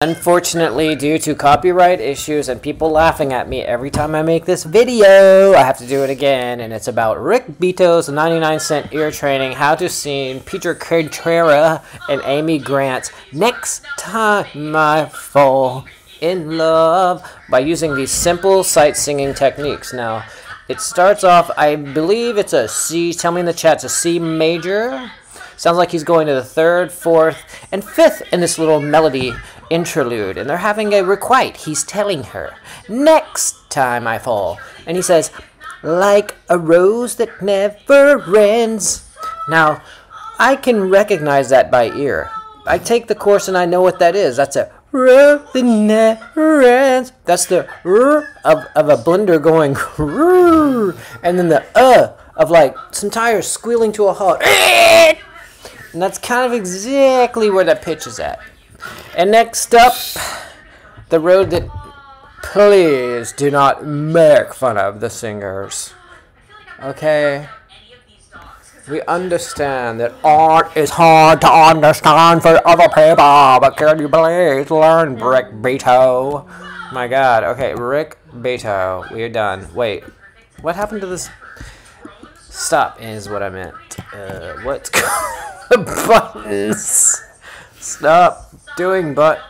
Unfortunately, due to copyright issues and people laughing at me every time I make this video, I have to do it again. And it's about Rick Beato's 99 Cent Ear Training, How to Sing, Peter Cetera, and Amy Grant's Next Time I Fall in Love by using these simple sight singing techniques. Now, it starts off, I believe it's a C, tell me in the chat, it's a C major. Sounds like he's going to the third, fourth, and fifth in this little melody interlude, and they're having a requite. He's telling her, Next time I fall. And he says, Like a rose that never ends. Now, I can recognize that by ear. I take the course and I know what that is. That's a rose that never ends. That's the r of, of a blender going, and then the uh of like some tires squealing to a halt. And that's kind of exactly where that pitch is at. And next up, the road that please do not make fun of the singers. Okay? We understand that art is hard to understand for other people, but can you please learn Rick Beato? My god, okay, Rick Beato, we're done. Wait, what happened to this? Stop is what I meant. Uh, what's buttons? Stop doing but